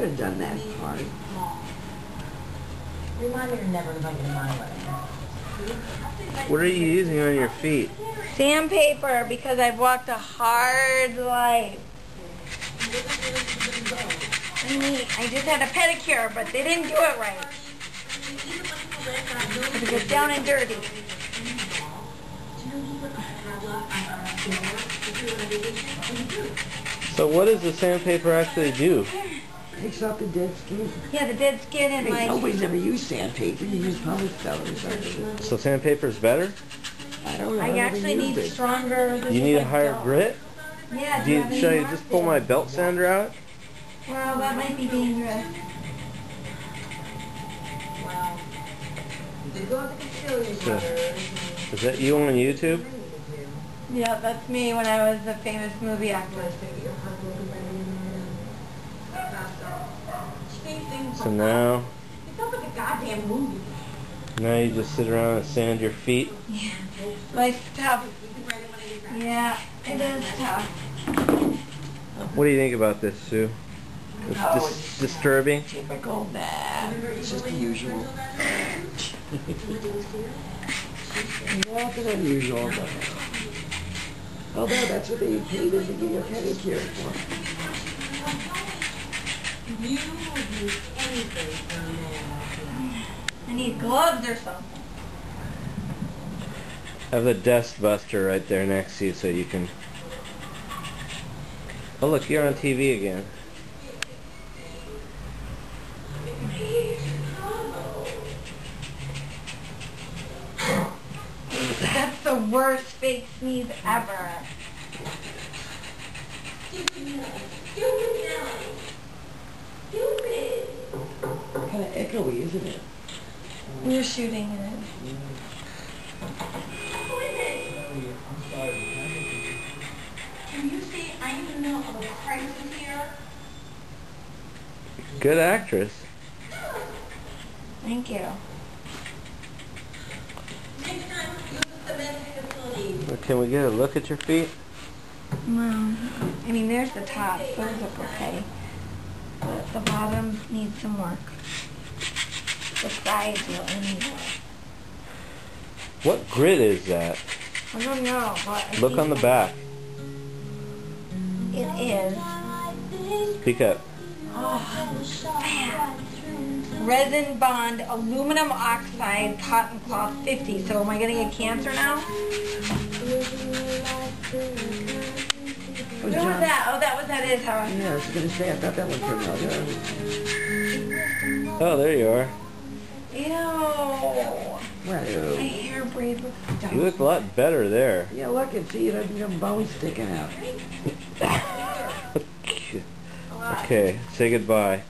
have done that part. Remind me to never invite you to my wedding. What are you using on your feet? Sandpaper because I've walked a hard life. I mean, I just had a pedicure, but they didn't do it right. Had to get down and dirty. So what does the sandpaper actually do? Takes off the dead skin. Yeah, the dead skin I and mean, my... nobody's ever used sandpaper. You use public fillers. I So sandpaper's better? I don't know. I never actually need it. stronger... You need a higher gel. grit? Yeah, Do you, have any should I just pull my belt sander out? Well, that might be dangerous. Wow. They go to the conciliation So- Is that you on YouTube? Yeah, that's me when I was a famous movie actress. So now, It sounds like a goddamn movie. now you just sit around and sand your feet? Yeah. Life's tough. Yeah, it is tough. What do you think about this, Sue? It's Oh, dis- it's- disturbing? Typical that. It's just the usual. Nothing unusual, but... Although that's what they paid us to get your pedicure for. You would use anything for a man. I need gloves or something. Have the dust buster right there next to you so you can... Oh look, you're on TV again. That's the worst fake sneeze ever. Kind of echoey, isn't it? We're shooting in it. Can you see, I even know of a crisis here. Good actress. Thank you. Next time, use the domestic facility. Can we get a look at your feet? Well, I mean, there's the top. Those look okay. But the bottom needs some work. The sides will anyway. What grit is that? I don't know, but Look on the back. It is. Peek up. Oh, man. Resin bond aluminum oxide cotton cloth 50. So am I going to get cancer now? Oh, What was John. that? Oh, that was that is how I. Yeah, I was going to say, I thought that one familiar. Oh, there you are. Ew. Well, hair braid looks dumb. You look a lot better there. yeah, look and see, it doesn't have bones sticking out. Okay, say goodbye.